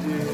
Yeah.